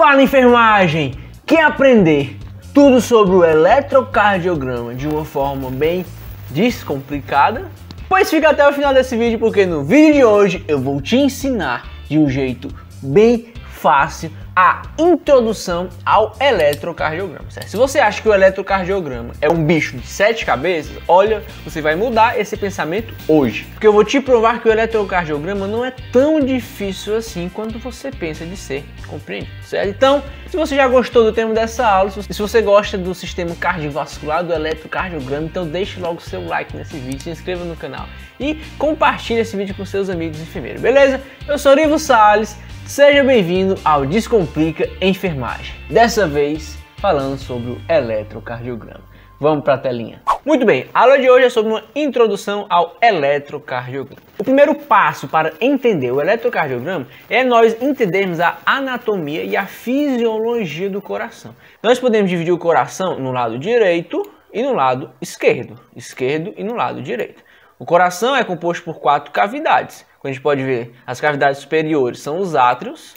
Fala enfermagem! Quer aprender tudo sobre o eletrocardiograma de uma forma bem descomplicada? Pois fica até o final desse vídeo porque no vídeo de hoje eu vou te ensinar de um jeito bem fácil a introdução ao eletrocardiograma. Certo? Se você acha que o eletrocardiograma é um bicho de sete cabeças, olha, você vai mudar esse pensamento hoje. Porque eu vou te provar que o eletrocardiograma não é tão difícil assim quanto você pensa de ser compreendido, certo? Então, se você já gostou do tema dessa aula, se você gosta do sistema cardiovascular, do eletrocardiograma, então deixe logo seu like nesse vídeo, se inscreva no canal e compartilhe esse vídeo com seus amigos enfermeiros, beleza? Eu sou Rivo Salles Seja bem-vindo ao Descomplica Enfermagem. Dessa vez falando sobre o eletrocardiograma. Vamos para a telinha. Muito bem, a aula de hoje é sobre uma introdução ao eletrocardiograma. O primeiro passo para entender o eletrocardiograma é nós entendermos a anatomia e a fisiologia do coração. Nós podemos dividir o coração no lado direito e no lado esquerdo, esquerdo e no lado direito. O coração é composto por quatro cavidades. Como a gente pode ver, as cavidades superiores são os átrios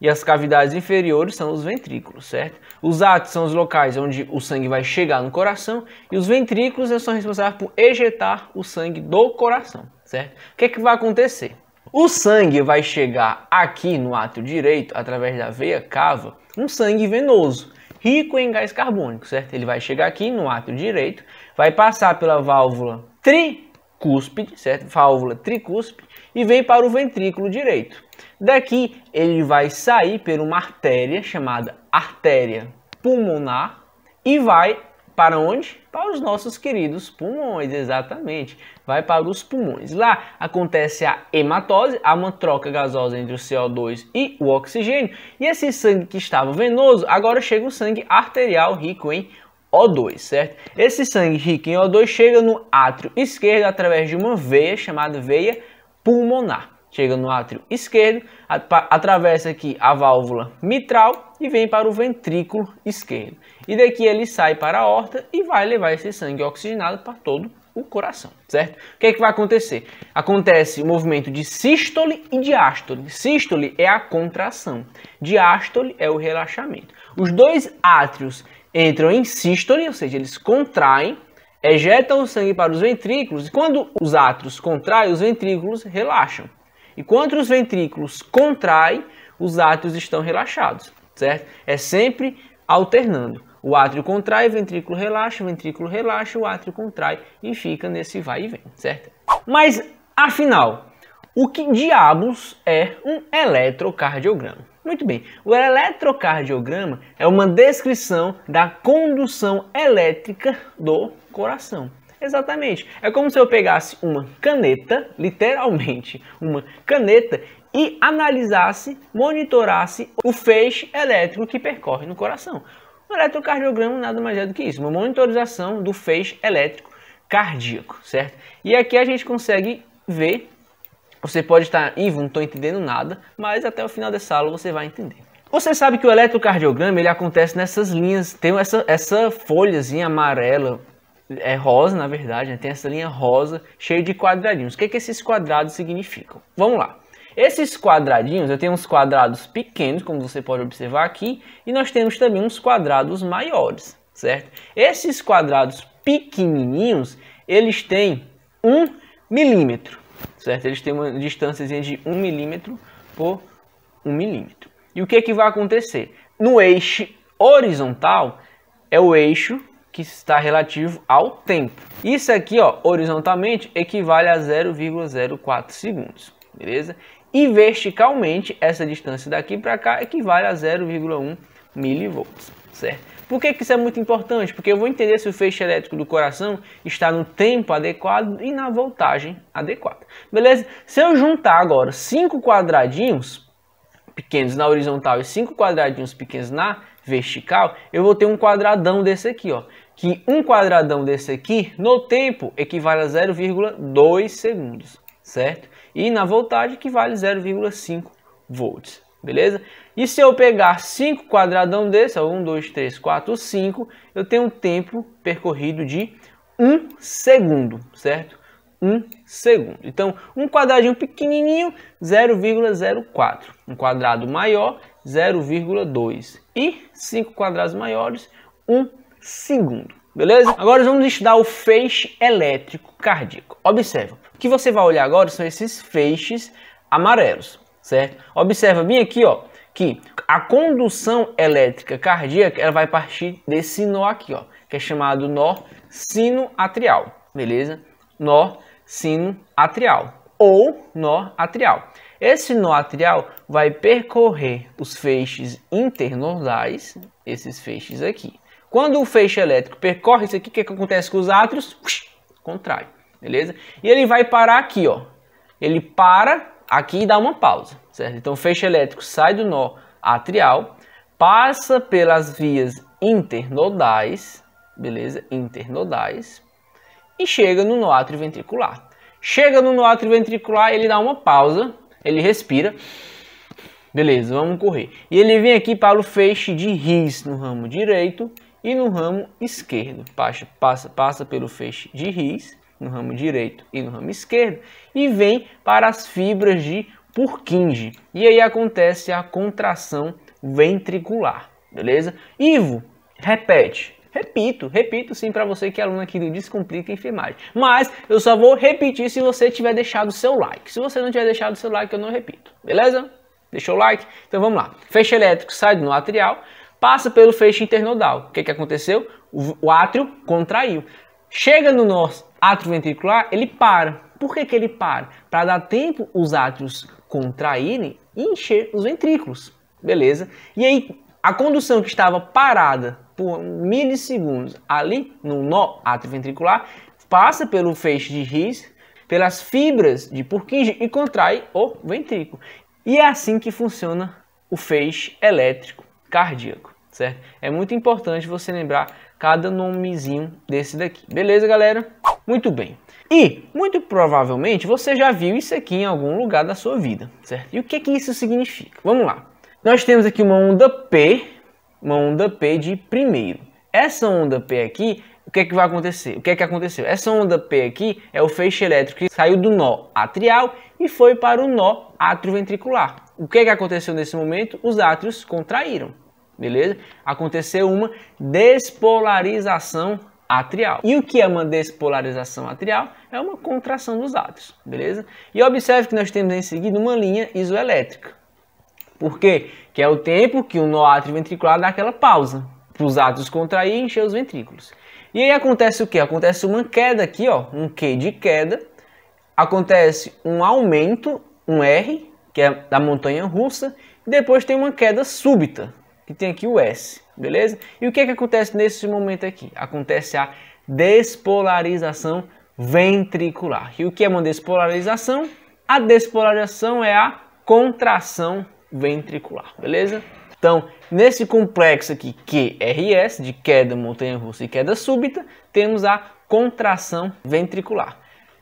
e as cavidades inferiores são os ventrículos, certo? Os átrios são os locais onde o sangue vai chegar no coração e os ventrículos são responsáveis por ejetar o sangue do coração, certo? O que, é que vai acontecer? O sangue vai chegar aqui no átrio direito, através da veia cava, um sangue venoso, rico em gás carbônico, certo? Ele vai chegar aqui no átrio direito, vai passar pela válvula tricúspide, certo? Válvula tricúspide, e vem para o ventrículo direito. Daqui ele vai sair por uma artéria chamada artéria pulmonar e vai para onde? Para os nossos queridos pulmões, exatamente. Vai para os pulmões. Lá acontece a hematose, há uma troca gasosa entre o CO2 e o oxigênio. E esse sangue que estava venoso, agora chega o sangue arterial rico em O2, certo? Esse sangue rico em O2 chega no átrio esquerdo através de uma veia chamada veia pulmonar. Chega no átrio esquerdo, atravessa aqui a válvula mitral e vem para o ventrículo esquerdo. E daqui ele sai para a horta e vai levar esse sangue oxigenado para todo o coração, certo? O que é que vai acontecer? Acontece o movimento de sístole e diástole. Sístole é a contração, diástole é o relaxamento. Os dois átrios entram em sístole, ou seja, eles contraem ejetam o sangue para os ventrículos e quando os átrios contraem, os ventrículos relaxam. E quando os ventrículos contraem, os átrios estão relaxados, certo? É sempre alternando. O átrio contrai, o ventrículo relaxa, o ventrículo relaxa, o átrio contrai e fica nesse vai e vem, certo? Mas, afinal, o que diabos é um eletrocardiograma? Muito bem, o eletrocardiograma é uma descrição da condução elétrica do coração. Exatamente. É como se eu pegasse uma caneta, literalmente, uma caneta, e analisasse, monitorasse o feixe elétrico que percorre no coração. O eletrocardiograma nada mais é do que isso, uma monitorização do feixe elétrico cardíaco, certo? E aqui a gente consegue ver, você pode estar, Ivo, não estou entendendo nada, mas até o final dessa aula você vai entender. Você sabe que o eletrocardiograma ele acontece nessas linhas, tem essa, essa folhazinha amarela é rosa, na verdade, né? tem essa linha rosa cheia de quadradinhos. O que, que esses quadrados significam? Vamos lá. Esses quadradinhos, eu tenho uns quadrados pequenos, como você pode observar aqui, e nós temos também uns quadrados maiores, certo? Esses quadrados pequenininhos, eles têm um milímetro, certo? Eles têm uma distância de um milímetro por um milímetro. E o que, que vai acontecer? No eixo horizontal, é o eixo que está relativo ao tempo. Isso aqui, ó, horizontalmente, equivale a 0,04 segundos, beleza? E verticalmente, essa distância daqui para cá equivale a 0,1 milivolts, certo? Por que, que isso é muito importante? Porque eu vou entender se o feixe elétrico do coração está no tempo adequado e na voltagem adequada. Beleza? Se eu juntar agora cinco quadradinhos pequenos na horizontal e cinco quadradinhos pequenos na vertical, eu vou ter um quadradão desse aqui, ó. Que um quadradão desse aqui, no tempo, equivale a 0,2 segundos, certo? E na voltagem equivale a 0,5 volts, beleza? E se eu pegar 5 quadradão desse, ó, 1, 2, 3, 4, 5, eu tenho um tempo percorrido de 1 segundo, certo? 1 segundo. Então, um quadradinho pequenininho, 0,04. Um quadrado maior, 0,2 e 5 quadrados maiores, 1 segundo. Beleza? Agora vamos estudar o feixe elétrico cardíaco. Observa, o que você vai olhar agora são esses feixes amarelos, certo? Observa bem aqui, ó, que a condução elétrica cardíaca ela vai partir desse nó aqui, ó, que é chamado nó sino-atrial, beleza? Nó sino-atrial ou nó atrial. Esse nó atrial vai percorrer os feixes internodais, esses feixes aqui. Quando o feixe elétrico percorre isso aqui, o que, que acontece com os átrios? Contrai, beleza? E ele vai parar aqui, ó. Ele para aqui dá uma pausa, certo? Então o feixe elétrico sai do nó atrial, passa pelas vias internodais, beleza? Internodais, e chega no nó ventricular. Chega no nó ventricular, ele dá uma pausa, ele respira, beleza, vamos correr. E ele vem aqui para o feixe de Ris no ramo direito e no ramo esquerdo. Passa, passa, passa pelo feixe de Ris no ramo direito e no ramo esquerdo e vem para as fibras de Purkinje. E aí acontece a contração ventricular, beleza? Ivo, repete. Repito, repito sim para você que é aluno aqui do Descomplica Enfermagem. Mas eu só vou repetir se você tiver deixado seu like. Se você não tiver deixado seu like, eu não repito. Beleza? Deixou o like? Então vamos lá. Feixe elétrico sai do atrial, passa pelo feixe internodal. O que, que aconteceu? O, o átrio contraiu. Chega no nosso átrio ventricular, ele para. Por que, que ele para? Para dar tempo os átrios contraírem e encher os ventrículos. Beleza? E aí, a condução que estava parada por milissegundos ali no nó atrioventricular passa pelo feixe de His, pelas fibras de Purkinje e contrai o ventrículo. E é assim que funciona o feixe elétrico cardíaco, certo? É muito importante você lembrar cada nomezinho desse daqui. Beleza, galera? Muito bem. E, muito provavelmente, você já viu isso aqui em algum lugar da sua vida, certo? E o que, que isso significa? Vamos lá. Nós temos aqui uma onda P, uma onda P de primeiro. Essa onda P aqui, o que, é que vai acontecer? O que é que aconteceu? Essa onda P aqui é o feixe elétrico que saiu do nó atrial e foi para o nó atrioventricular. O que é que aconteceu nesse momento? Os átrios contraíram beleza? Aconteceu uma despolarização atrial. E o que é uma despolarização atrial? É uma contração dos átrios, beleza? E observe que nós temos em seguida uma linha isoelétrica. Por quê? Que é o tempo que o nó átrio ventricular dá aquela pausa para os átrios contrair e encher os ventrículos. E aí acontece o que? Acontece uma queda aqui, ó, um Q de queda. Acontece um aumento, um R, que é da montanha russa, e depois tem uma queda súbita, que tem aqui o S, beleza? E o que, é que acontece nesse momento aqui? Acontece a despolarização ventricular. E o que é uma despolarização? A despolarização é a contração ventricular, beleza? Então, nesse complexo aqui QRS, de queda montanha-russa e queda súbita, temos a contração ventricular.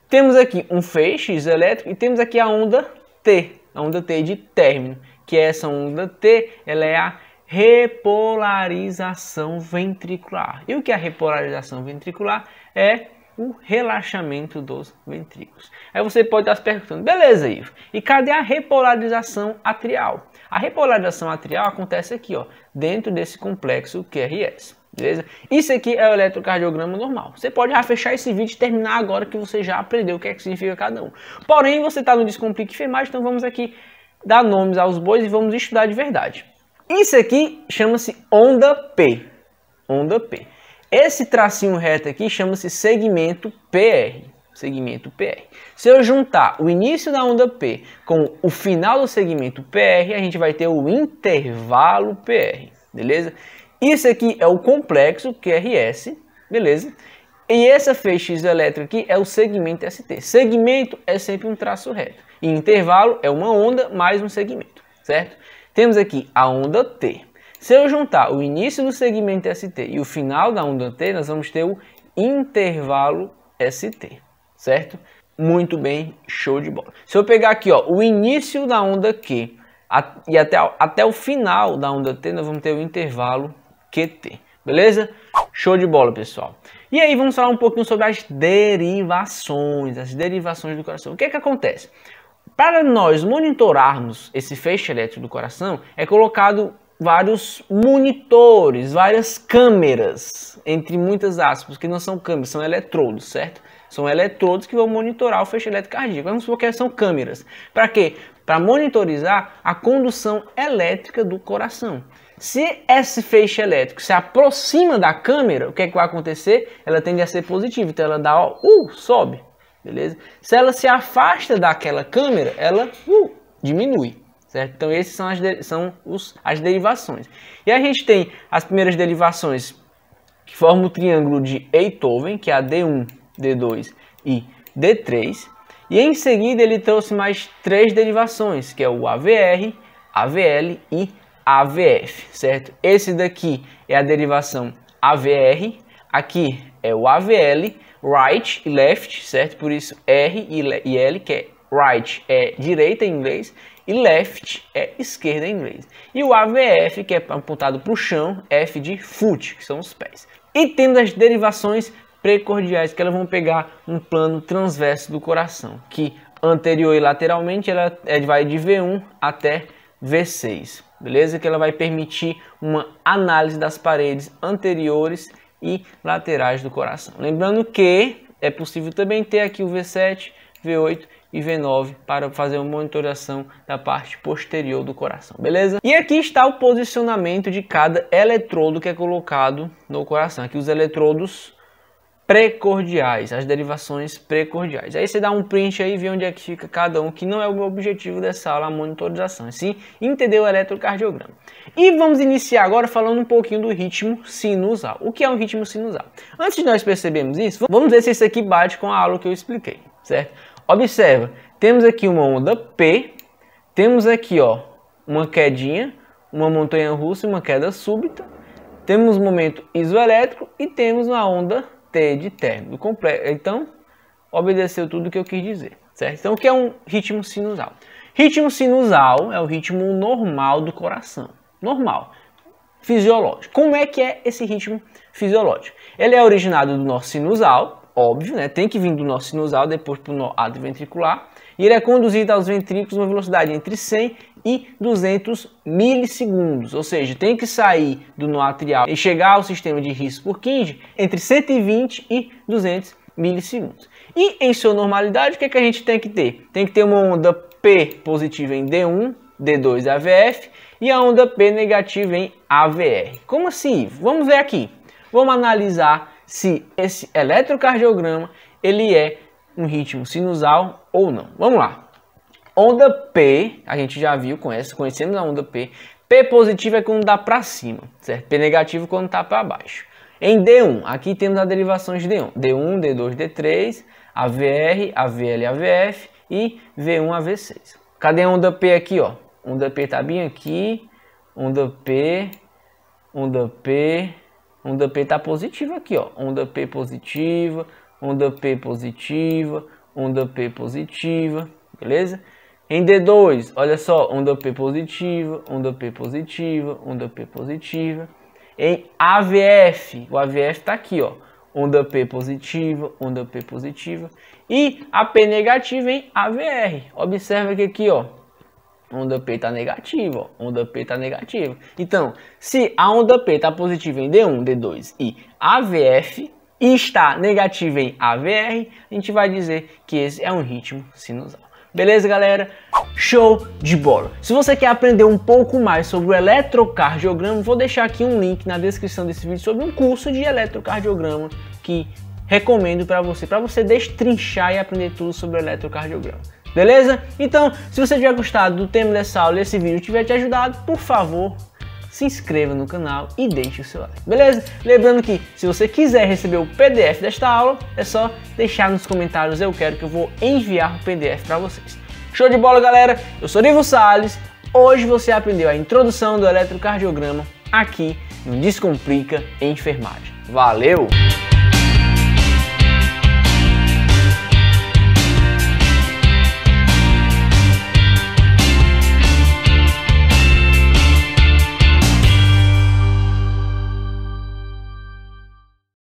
Temos aqui um feixe elétrico e temos aqui a onda T, a onda T de término, que é essa onda T, ela é a repolarização ventricular. E o que é a repolarização ventricular? É o relaxamento dos ventrículos. Aí você pode estar se perguntando, beleza, Ivo, e cadê a repolarização atrial? A repolarização atrial acontece aqui, ó, dentro desse complexo QRS. Beleza? Isso aqui é o eletrocardiograma normal. Você pode já fechar esse vídeo e terminar agora que você já aprendeu o que, é que significa cada um. Porém, você está no Descomplique Enfermagem, então vamos aqui dar nomes aos bois e vamos estudar de verdade. Isso aqui chama-se onda P. Onda P. Esse tracinho reto aqui chama-se segmento PR. Segmento PR. Se eu juntar o início da onda P com o final do segmento PR, a gente vai ter o intervalo PR, beleza? Isso aqui é o complexo QRS, beleza? E essa feixe elétrica aqui é o segmento ST. Segmento é sempre um traço reto. E intervalo é uma onda mais um segmento, certo? Temos aqui a onda T. Se eu juntar o início do segmento ST e o final da onda T, nós vamos ter o intervalo ST, certo? Muito bem, show de bola. Se eu pegar aqui ó, o início da onda Q a, e até, até o final da onda T, nós vamos ter o intervalo QT, beleza? Show de bola, pessoal. E aí vamos falar um pouquinho sobre as derivações, as derivações do coração. O que é que acontece? Para nós monitorarmos esse feixe elétrico do coração, é colocado vários monitores, várias câmeras, entre muitas aspas, que não são câmeras, são eletrodos, certo? São eletrodos que vão monitorar o feixe elétrico cardíaco. Vamos supor que são câmeras. Para quê? Para monitorizar a condução elétrica do coração. Se esse feixe elétrico se aproxima da câmera, o que, é que vai acontecer? Ela tende a ser positiva, então ela dá, ó, uh, sobe beleza? Se ela se afasta daquela câmera, ela uh, diminui, certo? Então essas são, as, são os, as derivações. E a gente tem as primeiras derivações que formam o triângulo de Einthoven, que é a D1, D2 e D3. E em seguida ele trouxe mais três derivações, que é o AVR, AVL e AVF, certo? Esse daqui é a derivação AVR, aqui é o AVL right e left, certo? Por isso R e L, que é right é direita em inglês e left é esquerda em inglês. E o AVF, que é apontado para o chão, F de foot, que são os pés. E temos as derivações precordiais, que elas vão pegar um plano transverso do coração, que anterior e lateralmente ela é, vai de V1 até V6, beleza? Que ela vai permitir uma análise das paredes anteriores e laterais do coração. Lembrando que é possível também ter aqui o V7, V8 e V9 para fazer uma monitoração da parte posterior do coração, beleza? E aqui está o posicionamento de cada eletrodo que é colocado no coração. Aqui os eletrodos precordiais, as derivações precordiais. Aí você dá um print aí e vê onde é que fica cada um, que não é o objetivo dessa aula, a monitorização, sim entender o eletrocardiograma. E vamos iniciar agora falando um pouquinho do ritmo sinusal. O que é um ritmo sinusal? Antes de nós percebermos isso, vamos ver se isso aqui bate com a aula que eu expliquei, certo? Observa, temos aqui uma onda P, temos aqui ó, uma quedinha, uma montanha russa e uma queda súbita, temos um momento isoelétrico e temos uma onda T de término completo. Então, obedeceu tudo o que eu quis dizer, certo? Então, o que é um ritmo sinusal? Ritmo sinusal é o ritmo normal do coração, normal, fisiológico. Como é que é esse ritmo fisiológico? Ele é originado do nosso sinusal, óbvio, né? Tem que vir do nosso sinusal, depois para o nó ventricular, e ele é conduzido aos ventrículos uma velocidade entre 100 e 200 milissegundos, ou seja, tem que sair do nó atrial e chegar ao sistema de risco por Purkinje entre 120 e 200 milissegundos. E em sua normalidade, o que, é que a gente tem que ter? Tem que ter uma onda P positiva em D1, D2 AVF e a onda P negativa em AVR. Como assim? Vamos ver aqui. Vamos analisar se esse eletrocardiograma ele é um ritmo sinusal ou não. Vamos lá. Onda P, a gente já viu, conhece, conhecemos a onda P. P positivo é quando dá para cima, certo? P negativo quando está para baixo. Em D1, aqui temos as derivações de D1. D1, D2, D3, AVR, AVL, AVF e V1, AV6. Cadê a onda P aqui, ó? Onda P tá bem aqui. Onda P, onda P, onda P tá positiva aqui, ó. Onda P positiva, onda P positiva, onda P positiva, beleza? Em D2, olha só, onda P positiva, onda P positiva, onda P positiva. Em AVF, o AVF está aqui, ó, onda P positiva, onda P positiva. E a P negativa em AVR. Observa que aqui, ó, onda P está negativa, ó, onda P está negativa. Então, se a onda P está positiva em D1, D2 e AVF, está negativa em AVR, a gente vai dizer que esse é um ritmo sinusal. Beleza, galera? Show de bola! Se você quer aprender um pouco mais sobre o eletrocardiograma, vou deixar aqui um link na descrição desse vídeo sobre um curso de eletrocardiograma que recomendo para você, para você destrinchar e aprender tudo sobre o eletrocardiograma. Beleza? Então, se você tiver gostado do tema dessa aula e esse vídeo tiver te ajudado, por favor, se inscreva no canal e deixe o seu like, beleza? Lembrando que se você quiser receber o PDF desta aula, é só deixar nos comentários eu quero que eu vou enviar o PDF para vocês. Show de bola, galera? Eu sou Nivo Salles. Hoje você aprendeu a introdução do eletrocardiograma aqui no Descomplica Enfermagem. Valeu!